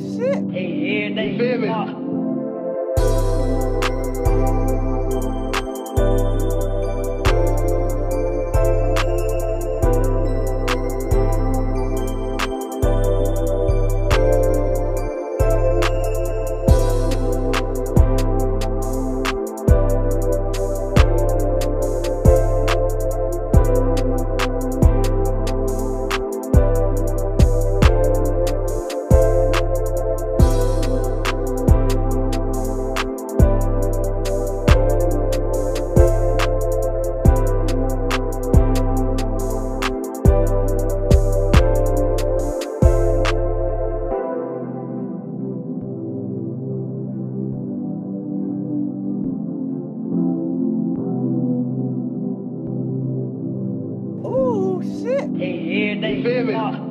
shit. Hey, they you feel? Ooh, shit. You feel me?